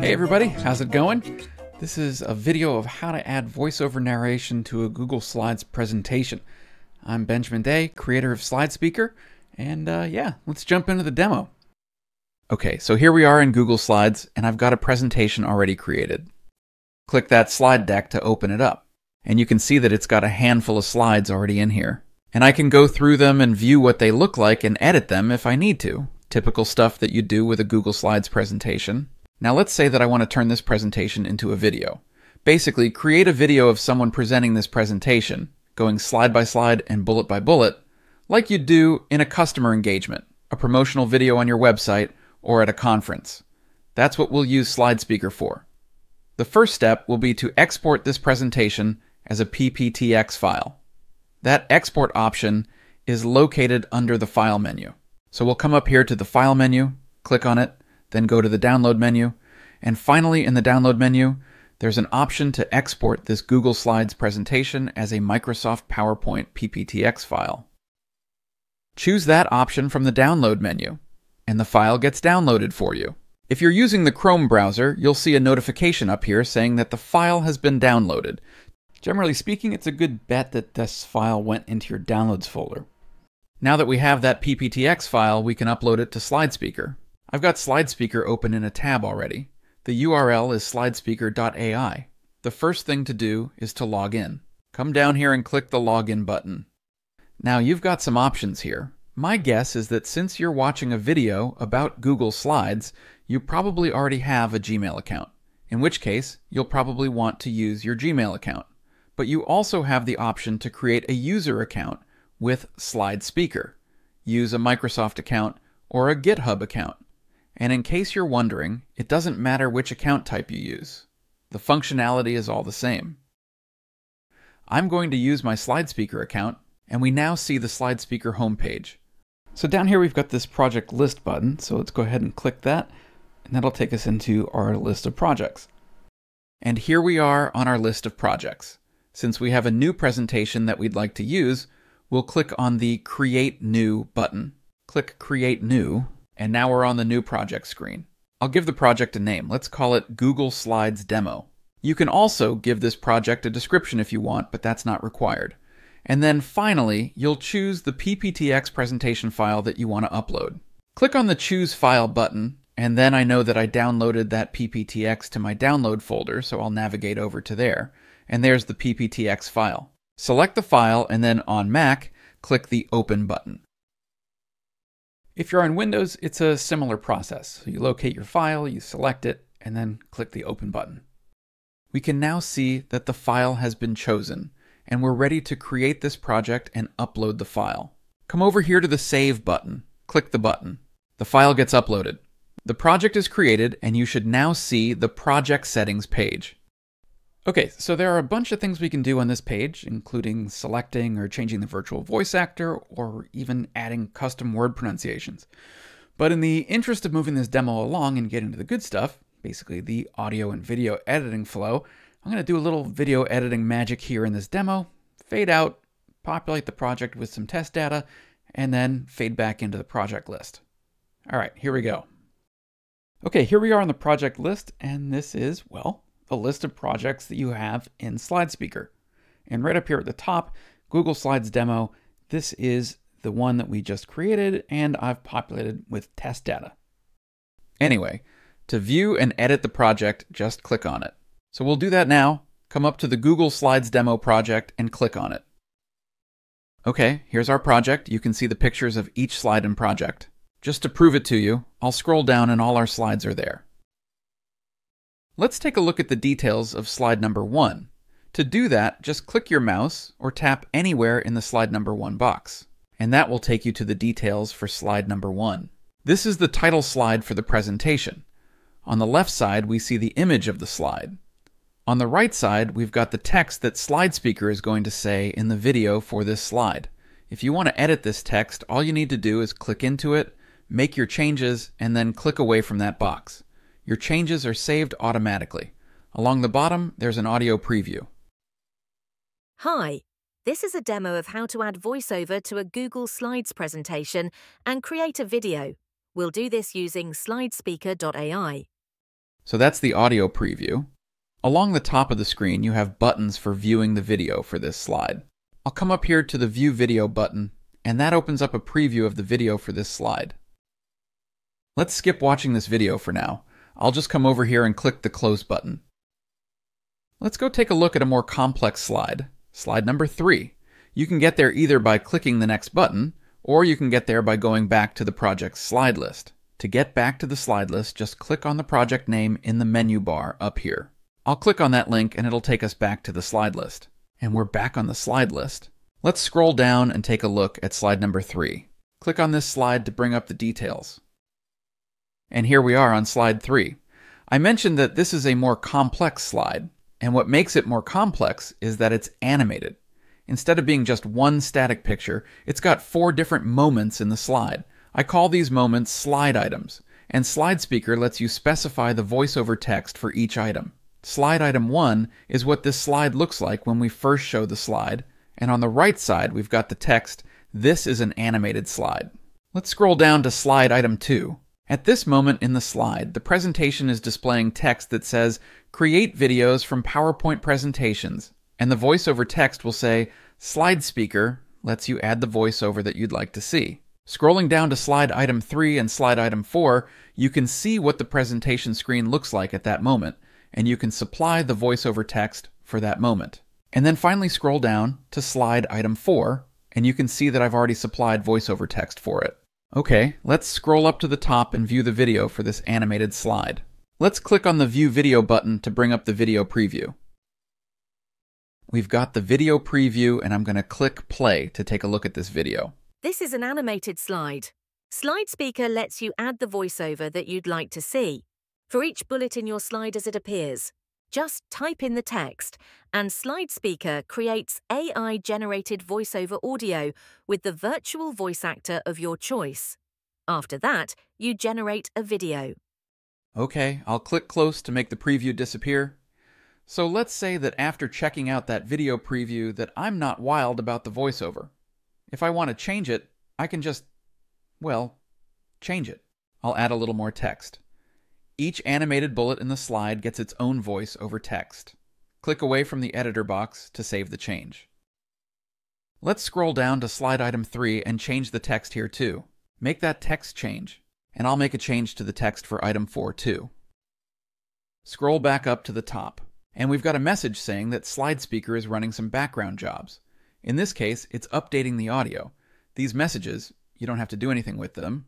Hey everybody, how's it going? This is a video of how to add voiceover narration to a Google Slides presentation. I'm Benjamin Day, creator of Slide Speaker, and uh, yeah, let's jump into the demo. Okay, so here we are in Google Slides, and I've got a presentation already created. Click that slide deck to open it up, and you can see that it's got a handful of slides already in here. And I can go through them and view what they look like and edit them if I need to. Typical stuff that you do with a Google Slides presentation. Now let's say that I want to turn this presentation into a video. Basically, create a video of someone presenting this presentation, going slide by slide and bullet by bullet, like you'd do in a customer engagement, a promotional video on your website, or at a conference. That's what we'll use Slide Speaker for. The first step will be to export this presentation as a PPTX file. That export option is located under the File menu. So we'll come up here to the File menu, click on it, then go to the Download menu, and finally in the Download menu, there's an option to export this Google Slides presentation as a Microsoft PowerPoint PPTX file. Choose that option from the Download menu, and the file gets downloaded for you. If you're using the Chrome browser, you'll see a notification up here saying that the file has been downloaded. Generally speaking, it's a good bet that this file went into your Downloads folder. Now that we have that PPTX file, we can upload it to SlideSpeaker. I've got SlideSpeaker open in a tab already. The URL is slidespeaker.ai. The first thing to do is to log in. Come down here and click the login button. Now you've got some options here. My guess is that since you're watching a video about Google Slides, you probably already have a Gmail account, in which case you'll probably want to use your Gmail account. But you also have the option to create a user account with Slide Speaker. Use a Microsoft account or a GitHub account. And in case you're wondering, it doesn't matter which account type you use. The functionality is all the same. I'm going to use my Slide Speaker account, and we now see the Slide Speaker homepage. So down here we've got this project list button, so let's go ahead and click that, and that'll take us into our list of projects. And here we are on our list of projects. Since we have a new presentation that we'd like to use, we'll click on the Create New button. Click Create New, and now we're on the New Project screen. I'll give the project a name. Let's call it Google Slides Demo. You can also give this project a description if you want, but that's not required. And then finally, you'll choose the PPTX presentation file that you want to upload. Click on the Choose File button, and then I know that I downloaded that PPTX to my download folder, so I'll navigate over to there. And there's the PPTX file. Select the file, and then on Mac, click the Open button. If you're on Windows, it's a similar process. You locate your file, you select it, and then click the Open button. We can now see that the file has been chosen, and we're ready to create this project and upload the file. Come over here to the Save button. Click the button. The file gets uploaded. The project is created, and you should now see the Project Settings page. Okay, so there are a bunch of things we can do on this page, including selecting or changing the virtual voice actor, or even adding custom word pronunciations. But in the interest of moving this demo along and getting to the good stuff, basically the audio and video editing flow, I'm going to do a little video editing magic here in this demo, fade out, populate the project with some test data, and then fade back into the project list. All right, here we go. Okay, here we are on the project list, and this is, well, the list of projects that you have in Slide Speaker. And right up here at the top, Google Slides Demo, this is the one that we just created and I've populated with test data. Anyway, to view and edit the project, just click on it. So we'll do that now. Come up to the Google Slides Demo project and click on it. Okay, here's our project. You can see the pictures of each slide and project. Just to prove it to you, I'll scroll down and all our slides are there. Let's take a look at the details of slide number one. To do that, just click your mouse or tap anywhere in the slide number one box, and that will take you to the details for slide number one. This is the title slide for the presentation. On the left side, we see the image of the slide. On the right side, we've got the text that Slide Speaker is going to say in the video for this slide. If you want to edit this text, all you need to do is click into it, make your changes, and then click away from that box. Your changes are saved automatically. Along the bottom, there's an audio preview. Hi, this is a demo of how to add VoiceOver to a Google Slides presentation and create a video. We'll do this using slidespeaker.ai. So that's the audio preview. Along the top of the screen, you have buttons for viewing the video for this slide. I'll come up here to the View Video button, and that opens up a preview of the video for this slide. Let's skip watching this video for now. I'll just come over here and click the Close button. Let's go take a look at a more complex slide, slide number 3. You can get there either by clicking the next button, or you can get there by going back to the project's slide list. To get back to the slide list, just click on the project name in the menu bar up here. I'll click on that link and it'll take us back to the slide list. And we're back on the slide list. Let's scroll down and take a look at slide number 3. Click on this slide to bring up the details. And here we are on slide 3. I mentioned that this is a more complex slide, and what makes it more complex is that it's animated. Instead of being just one static picture, it's got four different moments in the slide. I call these moments slide items, and Slide Speaker lets you specify the voiceover text for each item. Slide item 1 is what this slide looks like when we first show the slide, and on the right side we've got the text, This is an animated slide. Let's scroll down to slide item 2. At this moment in the slide, the presentation is displaying text that says, Create videos from PowerPoint presentations, and the voiceover text will say, Slide Speaker lets you add the voiceover that you'd like to see. Scrolling down to slide item 3 and slide item 4, you can see what the presentation screen looks like at that moment, and you can supply the voiceover text for that moment. And then finally scroll down to slide item 4, and you can see that I've already supplied voiceover text for it. Okay, let's scroll up to the top and view the video for this animated slide. Let's click on the View Video button to bring up the video preview. We've got the video preview, and I'm going to click play to take a look at this video. This is an animated slide. Slide Speaker lets you add the voiceover that you'd like to see. For each bullet in your slide as it appears, just type in the text, and Slide Speaker creates AI generated voiceover audio with the virtual voice actor of your choice. After that, you generate a video. Okay, I'll click close to make the preview disappear. So let's say that after checking out that video preview that I'm not wild about the voiceover. If I want to change it, I can just, well, change it. I'll add a little more text. Each animated bullet in the slide gets its own voice over text. Click away from the editor box to save the change. Let's scroll down to slide item 3 and change the text here too. Make that text change, and I'll make a change to the text for item 4 too. Scroll back up to the top, and we've got a message saying that Slide Speaker is running some background jobs. In this case, it's updating the audio. These messages, you don't have to do anything with them.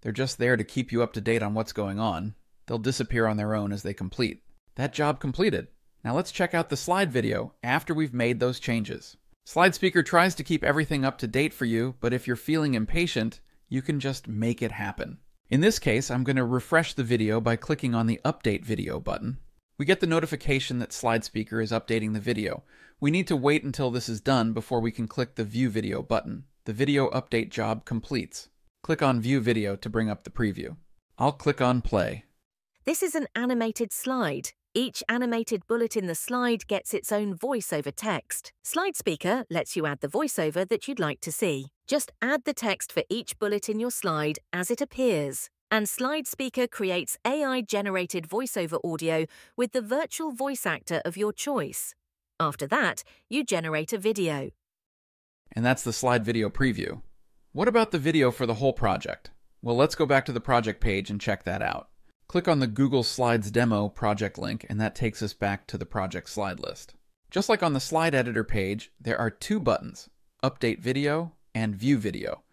They're just there to keep you up to date on what's going on, They'll disappear on their own as they complete. That job completed. Now let's check out the slide video after we've made those changes. Slide Speaker tries to keep everything up to date for you, but if you're feeling impatient, you can just make it happen. In this case, I'm going to refresh the video by clicking on the Update Video button. We get the notification that Slide Speaker is updating the video. We need to wait until this is done before we can click the View Video button. The video update job completes. Click on View Video to bring up the preview. I'll click on Play. This is an animated slide. Each animated bullet in the slide gets its own voiceover text. Slide Speaker lets you add the voiceover that you'd like to see. Just add the text for each bullet in your slide as it appears. And Slide Speaker creates AI generated voiceover audio with the virtual voice actor of your choice. After that, you generate a video. And that's the slide video preview. What about the video for the whole project? Well, let's go back to the project page and check that out. Click on the Google Slides demo project link, and that takes us back to the project slide list. Just like on the slide editor page, there are two buttons, Update Video and View Video.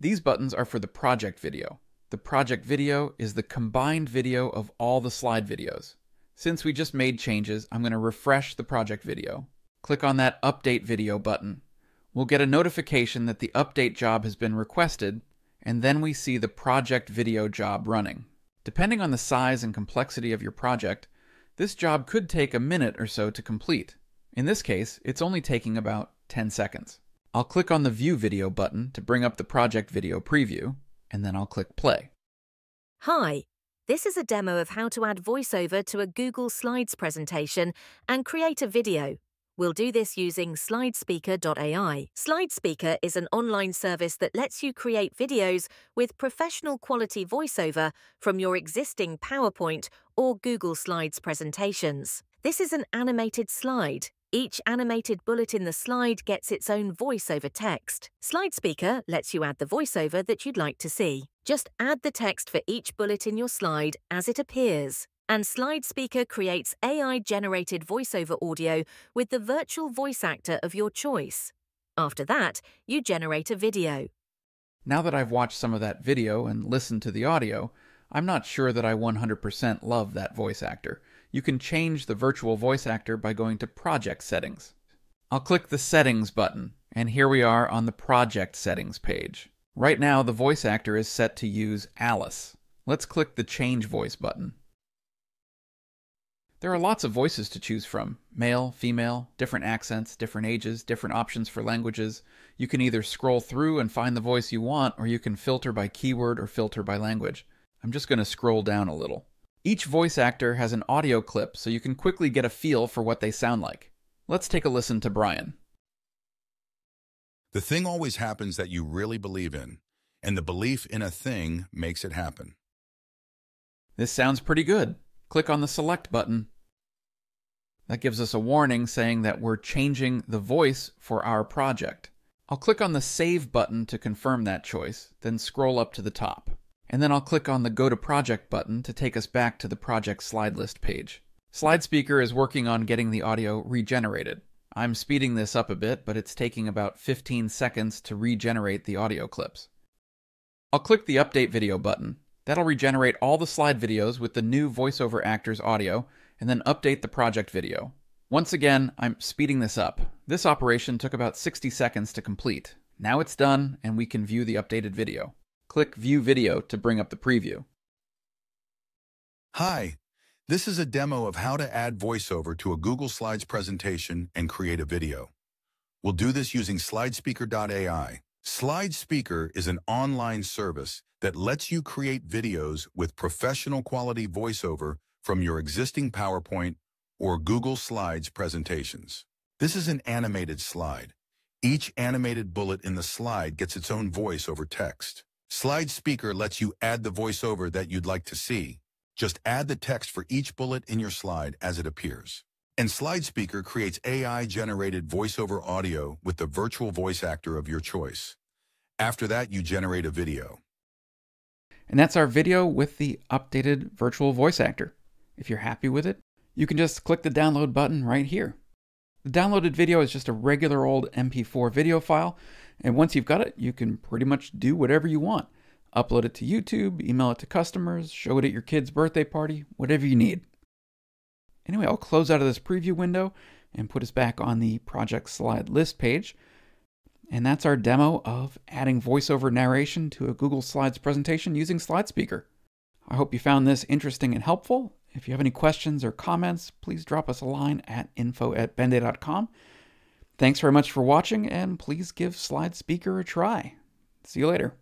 These buttons are for the project video. The project video is the combined video of all the slide videos. Since we just made changes, I'm going to refresh the project video. Click on that Update Video button. We'll get a notification that the update job has been requested, and then we see the project video job running. Depending on the size and complexity of your project, this job could take a minute or so to complete. In this case, it's only taking about 10 seconds. I'll click on the View Video button to bring up the project video preview, and then I'll click Play. Hi, this is a demo of how to add VoiceOver to a Google Slides presentation and create a video. We'll do this using slidespeaker.ai. SlideSpeaker is an online service that lets you create videos with professional quality voiceover from your existing PowerPoint or Google Slides presentations. This is an animated slide. Each animated bullet in the slide gets its own voiceover text. SlideSpeaker lets you add the voiceover that you'd like to see. Just add the text for each bullet in your slide as it appears and SlideSpeaker creates AI generated voiceover audio with the virtual voice actor of your choice. After that, you generate a video. Now that I've watched some of that video and listened to the audio, I'm not sure that I 100% love that voice actor. You can change the virtual voice actor by going to Project Settings. I'll click the Settings button, and here we are on the Project Settings page. Right now, the voice actor is set to use Alice. Let's click the Change Voice button. There are lots of voices to choose from male, female, different accents, different ages, different options for languages. You can either scroll through and find the voice you want, or you can filter by keyword or filter by language. I'm just going to scroll down a little. Each voice actor has an audio clip so you can quickly get a feel for what they sound like. Let's take a listen to Brian. The thing always happens that you really believe in, and the belief in a thing makes it happen. This sounds pretty good click on the Select button. That gives us a warning saying that we're changing the voice for our project. I'll click on the Save button to confirm that choice, then scroll up to the top. And then I'll click on the Go to Project button to take us back to the project slide list page. SlideSpeaker is working on getting the audio regenerated. I'm speeding this up a bit, but it's taking about 15 seconds to regenerate the audio clips. I'll click the Update Video button, That'll regenerate all the slide videos with the new voiceover actor's audio and then update the project video. Once again, I'm speeding this up. This operation took about 60 seconds to complete. Now it's done and we can view the updated video. Click View Video to bring up the preview. Hi, this is a demo of how to add voiceover to a Google Slides presentation and create a video. We'll do this using slidespeaker.ai. SlideSpeaker is an online service that lets you create videos with professional quality voiceover from your existing PowerPoint or Google Slides presentations. This is an animated slide. Each animated bullet in the slide gets its own voice over text. SlideSpeaker lets you add the voiceover that you'd like to see. Just add the text for each bullet in your slide as it appears. And SlideSpeaker creates AI-generated voiceover audio with the virtual voice actor of your choice. After that, you generate a video. And that's our video with the updated virtual voice actor. If you're happy with it, you can just click the download button right here. The downloaded video is just a regular old MP4 video file, and once you've got it, you can pretty much do whatever you want. Upload it to YouTube, email it to customers, show it at your kid's birthday party, whatever you need. Anyway, I'll close out of this preview window and put us back on the project slide list page. And that's our demo of adding voiceover narration to a Google Slides presentation using SlideSpeaker. I hope you found this interesting and helpful. If you have any questions or comments, please drop us a line at info at benday.com. Thanks very much for watching, and please give SlideSpeaker a try. See you later.